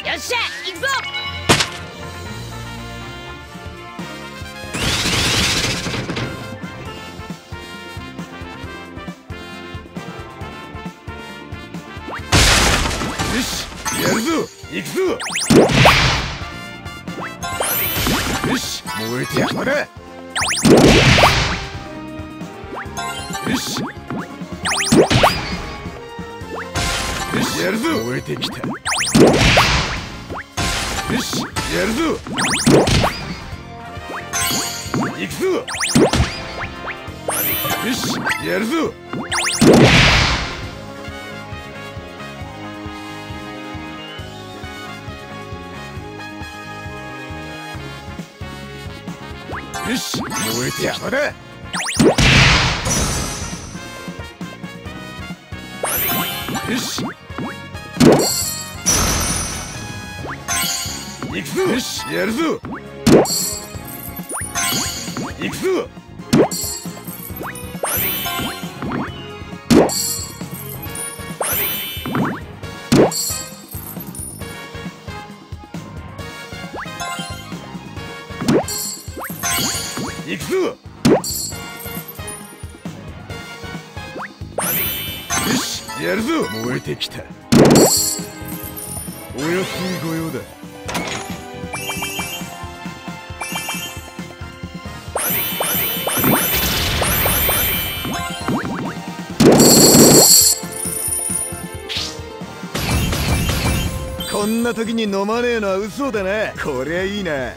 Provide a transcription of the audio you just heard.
よっしゃ行くぞ。よしやるぞ。行くぞ。よし燃えてきたなよし。よしやるぞ燃えてきた。やるぞ。行くぞ。よしやるぞ。よし燃えてきたな。よし。行くぞよしやるぞ行くぞ行くぞよしやるぞ燃えてきた。お安い御用だ。こんな時に飲まねえのは嘘だな。こりゃいいな。